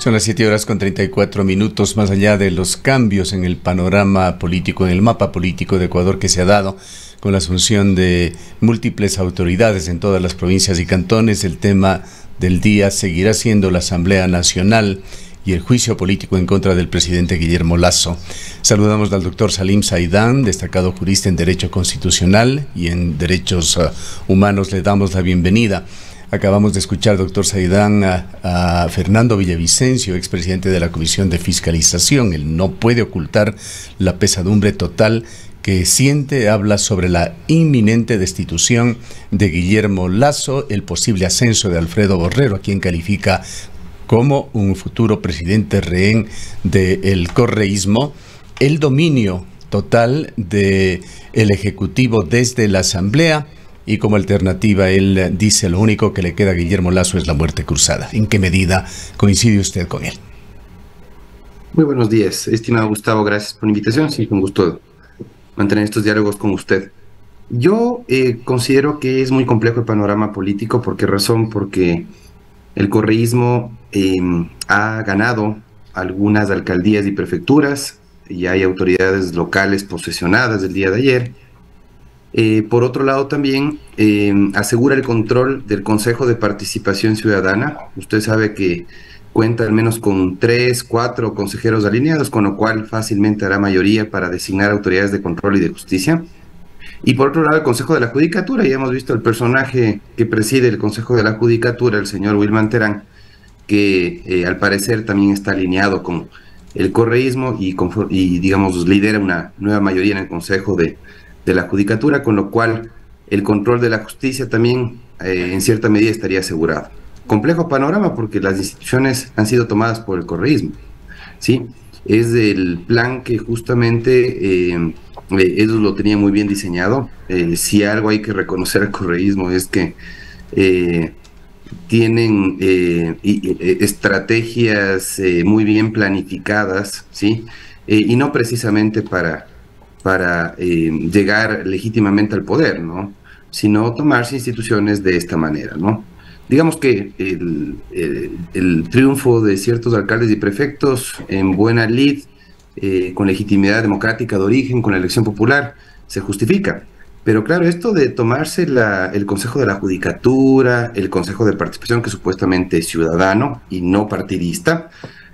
Son las 7 horas con 34 minutos, más allá de los cambios en el panorama político, en el mapa político de Ecuador que se ha dado con la asunción de múltiples autoridades en todas las provincias y cantones, el tema del día seguirá siendo la Asamblea Nacional y el juicio político en contra del presidente Guillermo Lazo. Saludamos al doctor Salim Saidán, destacado jurista en Derecho Constitucional y en Derechos uh, Humanos. Le damos la bienvenida. Acabamos de escuchar, doctor Saidán, a, Fernando Villavicencio, expresidente de la Comisión de Fiscalización. Él no puede ocultar la pesadumbre total que siente, habla sobre la inminente destitución de Guillermo Lazo, el posible ascenso de Alfredo Borrero, a quien califica como un futuro presidente rehén del correísmo, el dominio total del el Ejecutivo desde la Asamblea y como alternativa él dice lo único que le queda a Guillermo Lazo es la muerte cruzada. ¿En qué medida coincide usted con él? Muy buenos días, estimado Gustavo, gracias por la invitación, sí, con gusto mantener estos diálogos con usted. Yo eh, considero que es muy complejo el panorama político, ¿por qué razón? Porque el correísmo em, ha ganado algunas alcaldías y prefecturas, y hay autoridades locales posesionadas el día de ayer, eh, por otro lado, también eh, asegura el control del Consejo de Participación Ciudadana. Usted sabe que cuenta al menos con tres, cuatro consejeros alineados, con lo cual fácilmente hará mayoría para designar autoridades de control y de justicia. Y por otro lado, el Consejo de la Judicatura, ya hemos visto el personaje que preside el Consejo de la Judicatura, el señor Wilman Terán, que eh, al parecer también está alineado con el correísmo y, y, digamos, lidera una nueva mayoría en el Consejo de, de la judicatura, con lo cual el control de la justicia también eh, en cierta medida estaría asegurado. Complejo panorama porque las instituciones han sido tomadas por el correísmo. ¿sí? Es el plan que justamente eh, eh, ellos lo tenían muy bien diseñado. si algo hay que reconocer al correísmo es que tienen estrategias muy bien planificadas, ¿sí? y no precisamente para para eh, llegar legítimamente al poder, ¿no? Sino tomarse instituciones de esta manera, ¿no? Digamos que el, triunfo de ciertos alcaldes y prefectos en buena lid, eh, con legitimidad democrática de origen, con la elección popular, se justifica. Pero claro, esto de tomarse la, el Consejo de la Judicatura, el Consejo de Participación, que supuestamente es ciudadano y no partidista,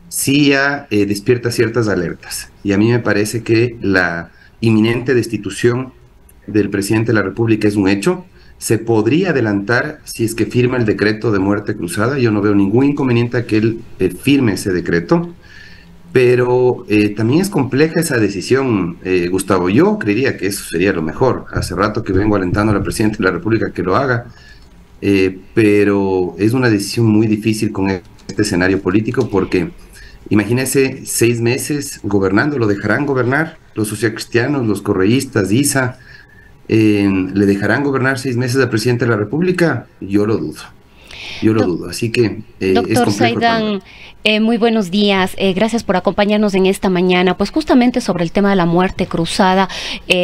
sí ya eh, despierta ciertas alertas. Y a mí me parece que la, inminente destitución del presidente de la República es un hecho. Se podría adelantar si es que firma el decreto de muerte cruzada. Yo no veo ningún inconveniente a que él eh, firme ese decreto. Pero eh, también es compleja esa decisión, eh, Gustavo. Yo creería que eso sería lo mejor. Hace rato que vengo alentando al presidente de la República que lo haga. pero es una decisión muy difícil con este escenario político porque Imagínese seis meses gobernando, ¿lo dejarán gobernar? Los socialcristianos, los correístas, ISA, ¿le dejarán gobernar seis meses al presidente de la República? Yo lo dudo. Yo lo dudo. Así que eh, Doctor Saidán, eh, muy buenos días. Eh, gracias por acompañarnos en esta mañana. Pues justamente sobre el tema de la muerte cruzada,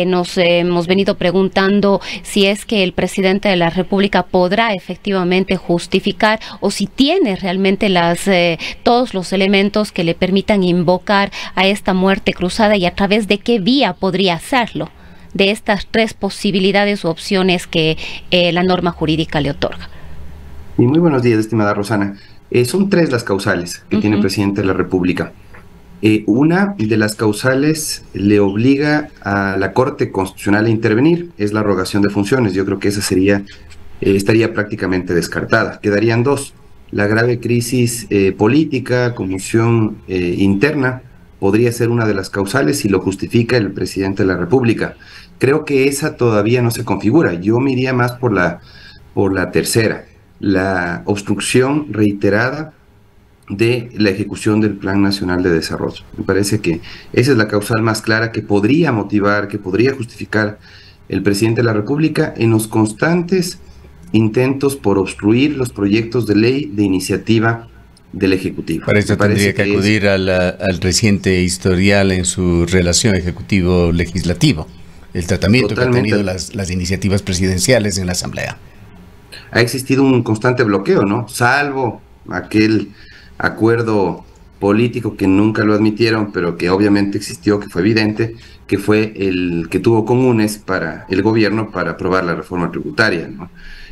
nos hemos venido preguntando si es que el presidente de la República podrá efectivamente justificar o si tiene realmente las todos los elementos que le permitan invocar a esta muerte cruzada y a través de qué vía podría hacerlo de estas tres posibilidades u opciones que la norma jurídica le otorga. Y muy buenos días, estimada Rosana. Eh, son tres las causales que tiene el presidente de la República. Eh, una de las causales le obliga a la Corte Constitucional a intervenir, es la arrogación de funciones. Yo creo que esa sería, eh, estaría prácticamente descartada. Quedarían dos. La grave crisis política, conmoción interna, podría ser una de las causales si lo justifica el presidente de la República. Creo que esa todavía no se configura. Yo me iría más por la, por la tercera la obstrucción reiterada de la ejecución del Plan Nacional de Desarrollo. Me parece que esa es la causal más clara que podría motivar, que podría justificar el presidente de la República en los constantes intentos por obstruir los proyectos de ley de iniciativa del Ejecutivo. Para eso tendría que, acudir al reciente historial en su relación ejecutivo-legislativo, el tratamiento que han tenido las, las iniciativas presidenciales en la Asamblea ha existido un constante bloqueo, ¿no? Salvo aquel acuerdo político que nunca lo admitieron, pero que obviamente existió, que fue evidente, que fue el que tuvo comunes para el gobierno para aprobar la reforma tributaria.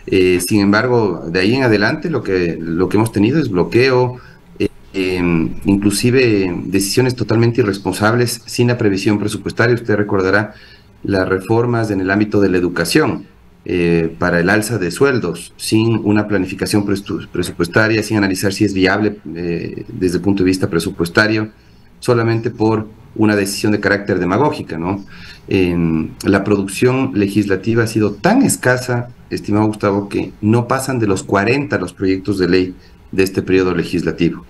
Eh, sin embargo, de ahí en adelante lo que, lo que hemos tenido es bloqueo, eh, em, inclusive decisiones totalmente irresponsables sin la previsión presupuestaria. Usted recordará las reformas en el ámbito de la educación eh, para el alza de sueldos, sin una planificación presupuestaria, sin analizar si es viable desde el punto de vista presupuestario, solamente por una decisión de carácter demagógica, ¿no? la producción legislativa ha sido tan escasa, estimado Gustavo, que no pasan de los 40 los proyectos de ley de este periodo legislativo.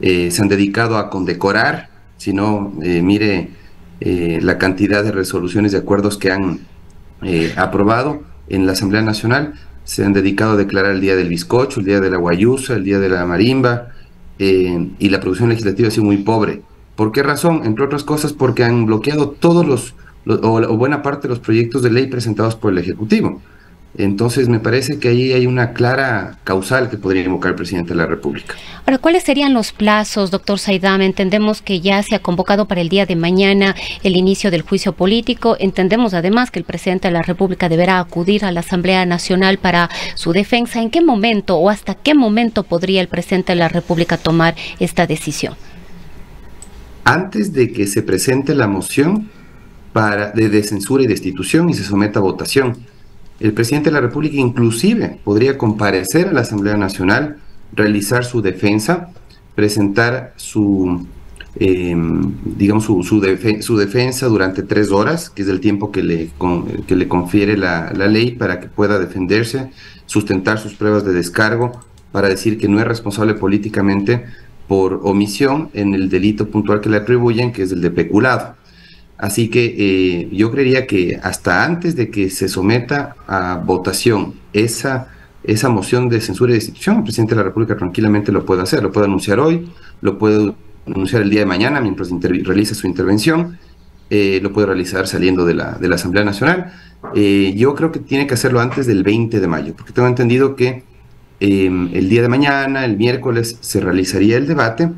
Eh, se han dedicado a condecorar, si no, eh, mire eh, la cantidad de resoluciones y acuerdos que han aprobado en la Asamblea Nacional, se han dedicado a declarar el Día del Bizcocho, el Día de la Guayusa, el Día de la Marimba, y la producción legislativa ha sido muy pobre. ¿Por qué razón? Entre otras cosas porque han bloqueado todos los, o, buena parte de los proyectos de ley presentados por el Ejecutivo. Entonces, me parece que ahí hay una clara causal que podría invocar el presidente de la República. Ahora, ¿cuáles serían los plazos, doctor Saidam? Entendemos que ya se ha convocado para el día de mañana el inicio del juicio político. Entendemos además que el presidente de la República deberá acudir a la Asamblea Nacional para su defensa. ¿En qué momento o hasta qué momento podría el presidente de la República tomar esta decisión? antes de que se presente la moción para, de, censura y destitución y se someta a votación. El presidente de la República inclusive podría comparecer a la Asamblea Nacional, realizar su defensa, presentar su, em, digamos, su, defensa durante tres horas, que es el tiempo que le, que le confiere la, la ley para que pueda defenderse, sustentar sus pruebas de descargo, para decir que no es responsable políticamente por omisión en el delito puntual que le atribuyen, que es el de peculado. Así que eh, yo creería que hasta antes de que se someta a votación esa, esa moción de censura y destitución, el presidente de la República tranquilamente lo puede hacer, lo puede anunciar hoy, lo puede anunciar el día de mañana mientras realiza su intervención, eh, lo puede realizar saliendo de la, de la Asamblea Nacional. Eh, yo creo que tiene que hacerlo antes del 20 de mayo, porque tengo entendido que el día de mañana, el miércoles, se realizaría el debate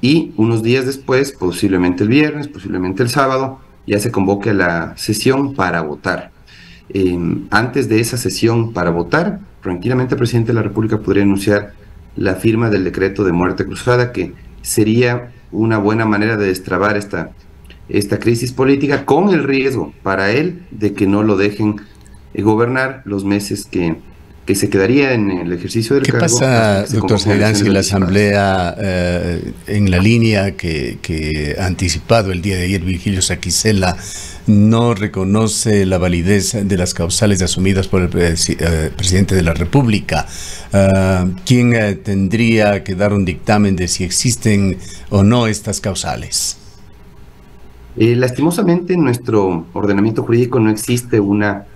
y unos días después, posiblemente el viernes, posiblemente el sábado, ya se convoque la sesión para votar. Em, antes de esa sesión para votar, tranquilamente el presidente de la República podría anunciar la firma del decreto de muerte cruzada, que sería una buena manera de destrabar esta, esta crisis política con el riesgo para él de que no lo dejen eh, gobernar los meses que, que se quedaría en el ejercicio del ¿Qué cargo. ¿Qué pasa, doctor Saidán, si la Asamblea, eh, en la línea que, ha anticipado el día de ayer Virgilio Saquicela, no reconoce la validez de las causales asumidas por el eh, presidente de la República? Eh, ¿Quién tendría que dar un dictamen de si existen o no estas causales? lastimosamente en nuestro ordenamiento jurídico no existe una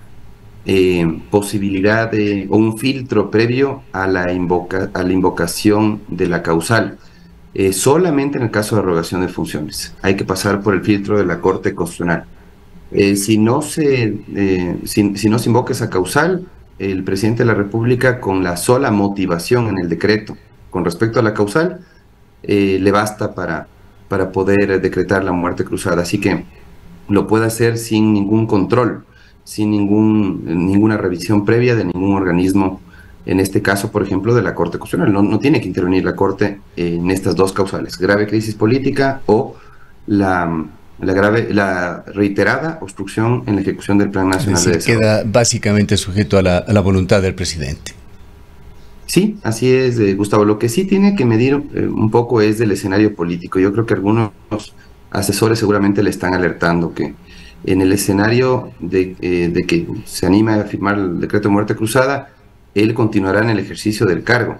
eh, posibilidad de, o un filtro previo a la, invoca, a la invocación de la causal. Eh, solamente en el caso de arrogación de funciones. Hay que pasar por el filtro de la Corte Constitucional. Eh, si, no se, si, si, no se invoca esa causal, el presidente de la República, con la sola motivación en el decreto con respecto a la causal, le basta para, para poder decretar la muerte cruzada. Así que lo puede hacer sin ningún control sin ningún, ninguna revisión previa de ningún organismo, en este caso, por ejemplo, de la Corte Constitucional. No, no tiene que intervenir la Corte en estas dos causales, grave crisis política o la, la, grave, la reiterada obstrucción en la ejecución del Plan Nacional de Desarrollo. Queda básicamente sujeto a la, a la, voluntad del presidente. Sí, así es, eh, Gustavo. Lo que sí tiene que medir eh, un poco es del escenario político. Yo creo que algunos asesores seguramente le están alertando que en el escenario eh, de, que se anima a firmar el decreto de muerte cruzada, él continuará en el ejercicio del cargo.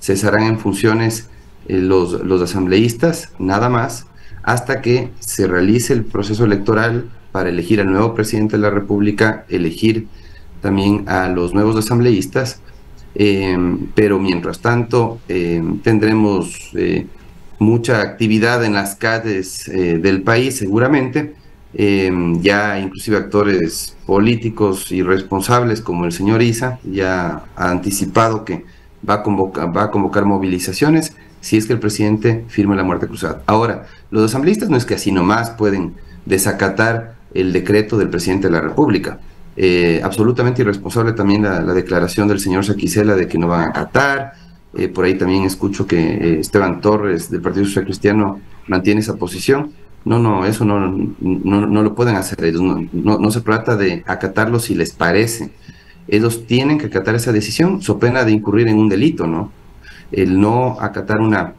Cesarán en funciones eh, los, los asambleístas, nada más, hasta que se realice el proceso electoral para elegir al nuevo presidente de la República, elegir también a los nuevos asambleístas, em, pero mientras tanto em, tendremos eh, mucha actividad en las calles del país seguramente, Em, ya inclusive actores políticos y responsables como el señor Isa ya ha anticipado que va a convocar, va a convocar movilizaciones si es que el presidente firma la muerte cruzada. Ahora, los asambleístas no es que así nomás pueden desacatar el decreto del presidente de la República. Eh, absolutamente irresponsable también la, declaración del señor Saquicela de que no van a acatar. Eh, por ahí también escucho que eh, Esteban Torres del Partido Social Cristiano mantiene esa posición. No, no, eso no, no, lo pueden hacer ellos. No, no, se trata de acatarlo si les parece. Ellos tienen que acatar esa decisión, so pena de incurrir en un delito, ¿no? El no acatar una,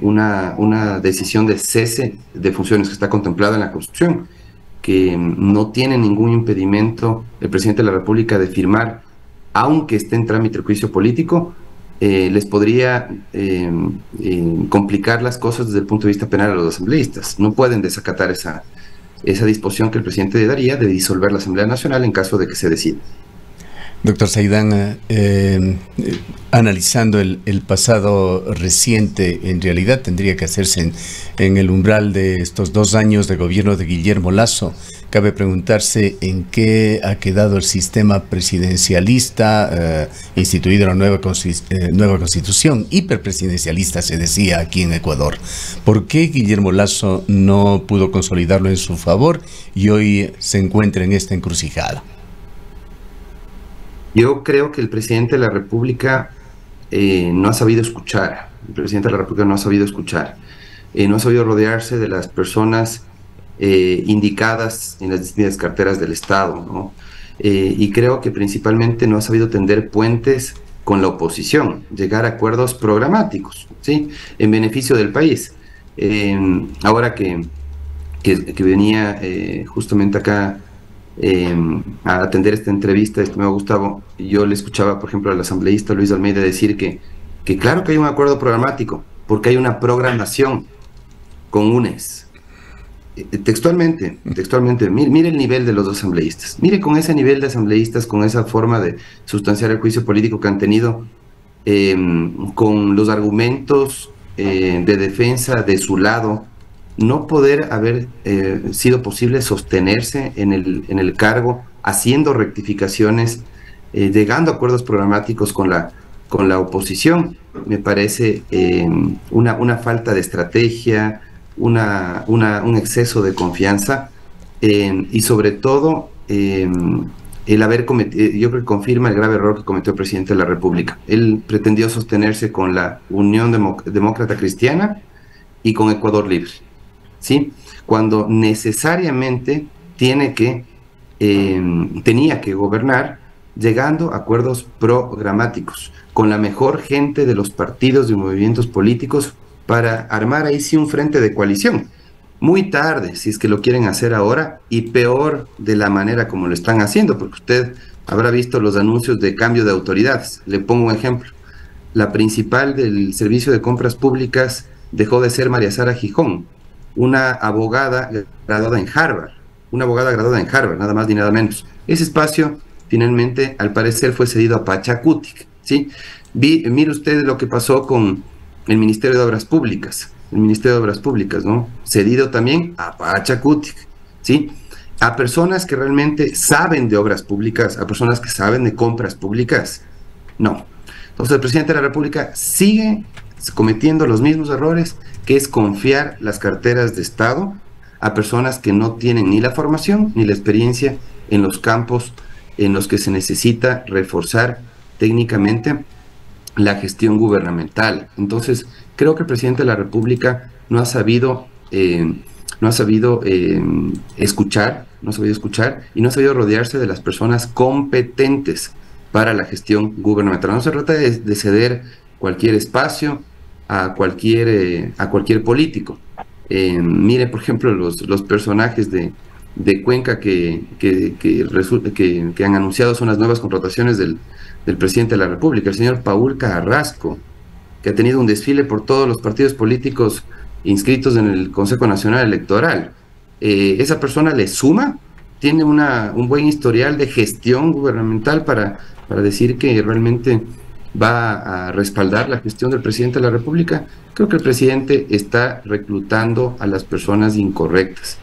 una, una decisión de cese de funciones que está contemplada en la Constitución que no tiene ningún impedimento el presidente de la República de firmar, aunque esté en trámite el juicio político, eh, les podría eh, eh, complicar las cosas desde el punto de vista penal a los asambleístas. No pueden desacatar esa, esa disposición que el presidente daría de disolver la Asamblea Nacional en caso de que se decida. Doctor Saidán, eh, analizando el, pasado reciente, en realidad tendría que hacerse en, el umbral de estos dos años de gobierno de Guillermo Lazo. Cabe preguntarse en qué ha quedado el sistema presidencialista eh, instituido la nueva, eh, constitución, hiperpresidencialista se decía aquí en Ecuador. ¿Por qué Guillermo Lazo no pudo consolidarlo en su favor y hoy se encuentra en esta encrucijada? Yo creo que el presidente de la República eh, no ha sabido escuchar. El presidente de la República no ha sabido escuchar. Eh, no ha sabido rodearse de las personas eh, indicadas en las distintas carteras del Estado. y creo que principalmente no ha sabido tender puentes con la oposición, llegar a acuerdos programáticos, ¿sí? En beneficio del país. ahora que, que venía justamente acá Em, a atender esta entrevista, estimado Gustavo, yo le escuchaba, por ejemplo, al asambleísta Luis Almeida decir que, que claro que hay un acuerdo programático, porque hay una programación con UNES. Eh, textualmente, textualmente, mire, el nivel de los dos asambleístas. Mire con ese nivel de asambleístas, con esa forma de sustanciar el juicio político que han tenido, em, con los argumentos eh, de defensa de su lado, no poder haber eh, sido posible sostenerse en el, en el cargo, haciendo rectificaciones, llegando a acuerdos programáticos con la, con la oposición, me parece eh, una, una falta de estrategia, una, una, un exceso de confianza y sobre todo el haber cometido, yo creo que confirma el grave error que cometió el presidente de la República. Él pretendió sostenerse con la Unión Demócrata Cristiana y con Ecuador Libre ¿sí? Cuando necesariamente tiene que, em, tenía que gobernar llegando a acuerdos programáticos con la mejor gente de los partidos y movimientos políticos para armar ahí sí un frente de coalición. Muy tarde, si es que lo quieren hacer ahora, y peor de la manera como lo están haciendo, porque usted habrá visto los anuncios de cambio de autoridades. Le pongo un ejemplo. La principal del Servicio de Compras Públicas dejó de ser María Sara Gijón una abogada graduada en Harvard, una abogada graduada en Harvard, nada más ni nada menos. Ese espacio finalmente, al parecer, fue cedido a Pachacutic, ¿sí? mire usted lo que pasó con el Ministerio de Obras Públicas, el Ministerio de Obras Públicas, ¿no? Cedido también a Pachacutic, ¿sí? A personas que realmente saben de obras públicas, a personas que saben de compras públicas, no. Entonces el presidente de la República sigue cometiendo los mismos errores, que es confiar las carteras de Estado a personas que no tienen ni la formación ni la experiencia en los campos en los que se necesita reforzar técnicamente la gestión gubernamental. Entonces, creo que el presidente de la República no ha sabido, eh, no ha sabido eh, escuchar, no ha sabido escuchar y no ha sabido rodearse de las personas competentes para la gestión gubernamental. No se trata de ceder cualquier espacio, a cualquier, eh, a cualquier político. Eh, mire, por ejemplo, los, los personajes de, de Cuenca que, que, que, que, han anunciado son las nuevas contrataciones del, del, presidente de la República, el señor Paul Carrasco, que ha tenido un desfile por todos los partidos políticos inscritos en el Consejo Nacional Electoral. Eh, esa persona le suma, tiene una, un buen historial de gestión gubernamental para, para decir que realmente va a respaldar la gestión del presidente de la República, creo que el presidente está reclutando a las personas incorrectas.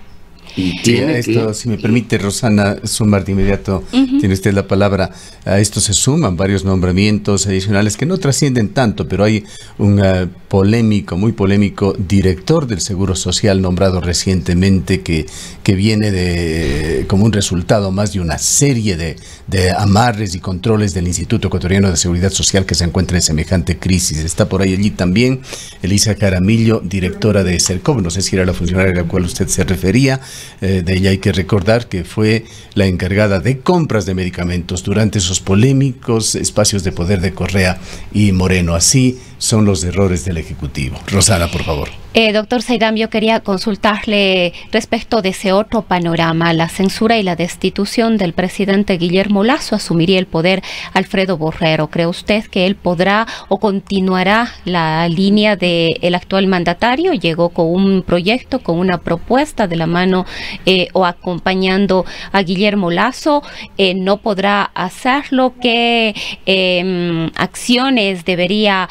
Y tiene esto, si me permite, Rosana, sumar de inmediato, tiene usted la palabra. A esto se suman varios nombramientos adicionales que no trascienden tanto, pero hay un uh, polémico, muy polémico director del Seguro Social nombrado recientemente que, que viene de como un resultado más de una serie de, de amarres y controles del Instituto Ecuatoriano de Seguridad Social que se encuentra en semejante crisis. Está por ahí allí también Elisa Caramillo, directora de CERCOV, no sé si era la funcionaria a la cual usted se refería, eh, de ella hay que recordar que fue la encargada de compras de medicamentos durante esos polémicos espacios de poder de Correa y Moreno. Así son los errores del Ejecutivo. Rosana, por favor. Eh, doctor Saidam, yo quería consultarle respecto de ese otro panorama, la censura y la destitución del presidente Guillermo Lazo. Asumiría el poder Alfredo Borrero. ¿Cree usted que él podrá o continuará la línea del actual mandatario? Llegó con un proyecto, con una propuesta de la mano eh, o acompañando a Guillermo Lazo. Eh, ¿No podrá hacerlo? ¿Qué em, acciones debería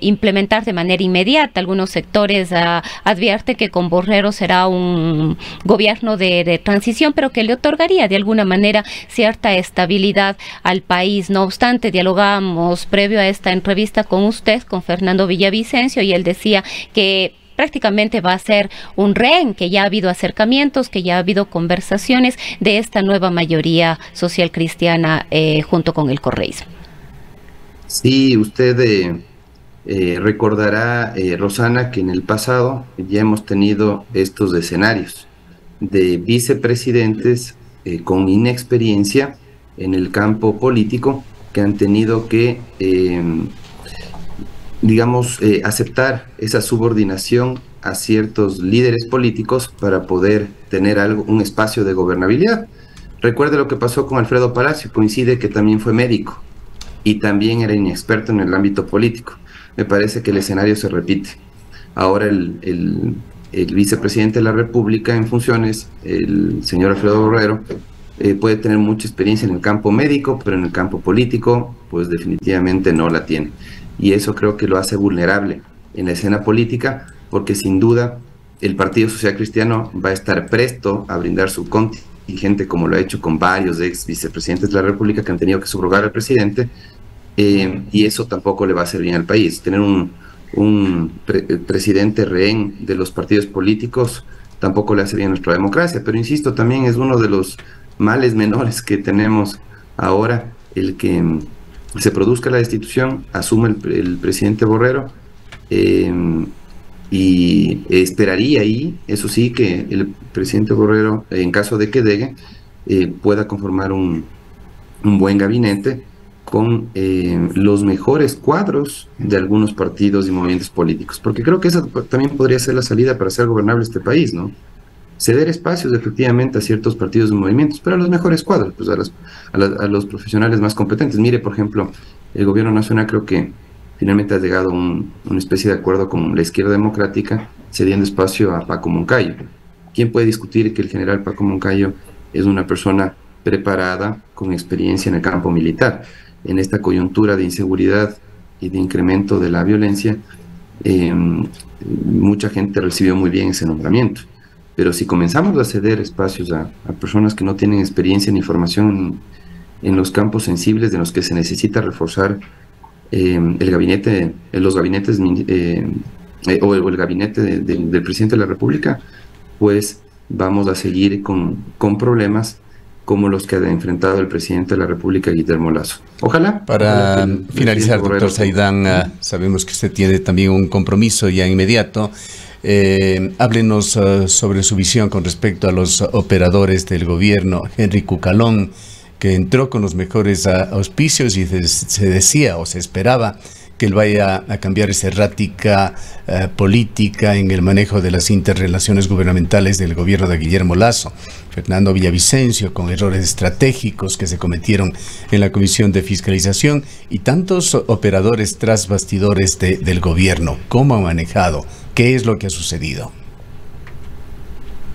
implementar de manera inmediata? Algunos sectores advierte que con Borrero será un gobierno de, transición, pero que le otorgaría de alguna manera cierta estabilidad al país. No obstante, dialogamos previo a esta entrevista con usted, con Fernando Villavicencio, y él decía que prácticamente va a ser un rehén, que ya ha habido acercamientos, que ya ha habido conversaciones de esta nueva mayoría social cristiana eh, junto con el correísmo. Sí, usted eh, eh, recordará eh, Rosana que en el pasado ya hemos tenido estos escenarios de vicepresidentes eh, con inexperiencia en el campo político que han tenido que, em, digamos, aceptar esa subordinación a ciertos líderes políticos para poder tener algo, un espacio de gobernabilidad. Recuerde lo que pasó con Alfredo Palacio, coincide que también fue médico y también era inexperto en el ámbito político me parece que el escenario se repite. Ahora el, vicepresidente de la República en funciones, el señor Alfredo Borrero, eh, puede tener mucha experiencia en el campo médico, pero en el campo político, pues definitivamente no la tiene. Y eso creo que lo hace vulnerable en la escena política, porque sin duda el Partido Social Cristiano va a estar presto a brindar su contingente, como lo ha hecho con varios ex vicepresidentes de la República que han tenido que subrogar al presidente, eh, y eso tampoco le va a hacer bien al país. Tener un, eh, presidente rehén de los partidos políticos tampoco le hace bien a nuestra democracia, pero insisto, también es uno de los males menores que tenemos ahora, el que mm, se produzca la destitución, asume el, presidente Borrero, em, y esperaría ahí, eso sí, que el presidente Borrero, en caso de que degue, eh, pueda conformar un, un buen gabinete con eh, los mejores cuadros de algunos partidos y movimientos políticos, porque creo que esa también podría ser la salida para ser gobernable este país, ¿no? Ceder espacios efectivamente a ciertos partidos y movimientos, pero a los mejores cuadros, pues a, a, los profesionales más competentes. Mire, por ejemplo, el gobierno nacional creo que finalmente ha llegado a una especie de acuerdo con la izquierda democrática, cediendo espacio a Paco Moncayo. ¿Quién puede discutir que el general Paco Moncayo es una persona preparada, con experiencia en el campo militar? En esta coyuntura de inseguridad y de incremento de la violencia, em, mucha gente recibió muy bien ese nombramiento. Pero si comenzamos a ceder espacios a, personas que no tienen experiencia ni formación en, los campos sensibles de los que se necesita reforzar em, el gabinete, los gabinetes eh, eh, o, el, gabinete del presidente de la República, pues vamos a seguir con, con problemas como los que ha enfrentado el presidente de la República, Guillermo Lazo. Ojalá. Para finalizar, doctor Saidán, ah, sabemos que usted tiene también un compromiso ya inmediato. Eh, háblenos ah, sobre su visión con respecto a los operadores del gobierno. Henry Cucalón, que entró con los mejores ah, auspicios y se decía o se esperaba que él vaya a cambiar esa errática eh, política en el manejo de las interrelaciones gubernamentales del gobierno de Guillermo Lazo. Fernando Villavicencio, con errores estratégicos que se cometieron en la Comisión de Fiscalización y tantos operadores tras bastidores del gobierno. ¿Cómo ha manejado? ¿Qué es lo que ha sucedido?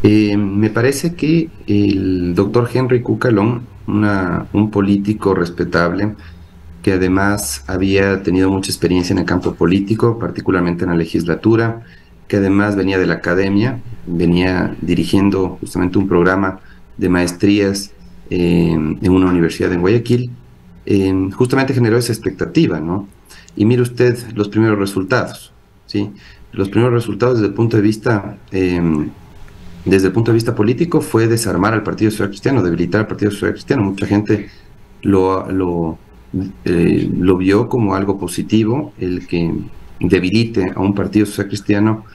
Eh, me parece que el doctor Henry Cucalón, un político respetable, que además había tenido mucha experiencia en el campo político, particularmente en la legislatura, que además venía de la academia, venía dirigiendo justamente un programa de maestrías en una universidad en Guayaquil, justamente generó esa expectativa, ¿no? Y mire usted los primeros resultados, ¿sí? Los primeros resultados desde el punto de vista, em, desde el punto de vista político fue desarmar al Partido Social Cristiano, debilitar al Partido Social Cristiano. Mucha gente lo, lo, eh, lo vio como algo positivo, el que debilite a un Partido Social Cristiano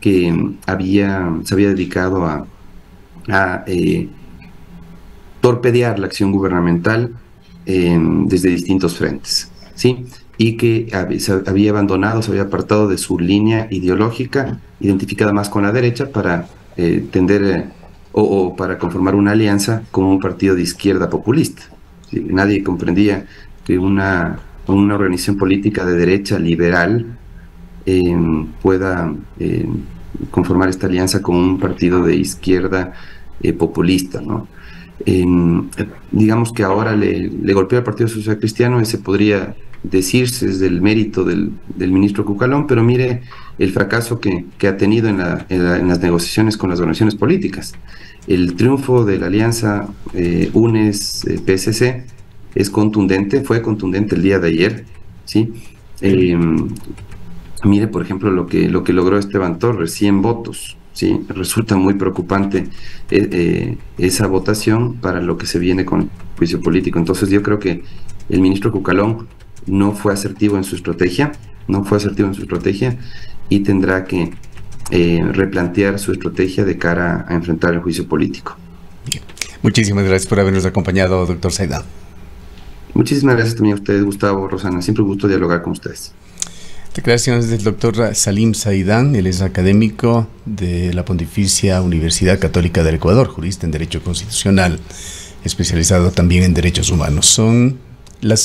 que había, se había dedicado a, a eh, torpedear la acción gubernamental desde distintos frentes, ¿sí? Y que había abandonado, se había apartado de su línea ideológica, identificada más con la derecha, para eh, tender eh, o, para conformar una alianza con un partido de izquierda populista. Nadie comprendía que una, una organización política de derecha liberal em, pueda em, conformar esta alianza con un partido de izquierda eh, populista, ¿no? digamos que ahora le, golpea al Partido Social Cristiano, ese podría decirse es del mérito del, ministro Cucalón, pero mire el fracaso que, ha tenido en, las negociaciones con las organizaciones políticas. El triunfo de la alianza eh, UNES-PSC eh, es contundente, fue contundente el día de ayer, ¿sí? Em, mire, por ejemplo, lo que, lo que logró Esteban Torres, 100 votos, ¿sí? Resulta muy preocupante eh, eh, esa votación para lo que se viene con el juicio político. Entonces yo creo que el ministro Cucalón no fue asertivo en su estrategia, no fue asertivo en su estrategia y tendrá que eh, replantear su estrategia de cara a enfrentar el juicio político. Muchísimas gracias por habernos acompañado, doctor Saidán. Muchísimas gracias también a ustedes, Gustavo, Rosana. Siempre un gusto dialogar con ustedes. Declaraciones del doctor Salim Saidán, él es académico de la Pontificia Universidad Católica del Ecuador, jurista en Derecho Constitucional, especializado también en Derechos Humanos. Son las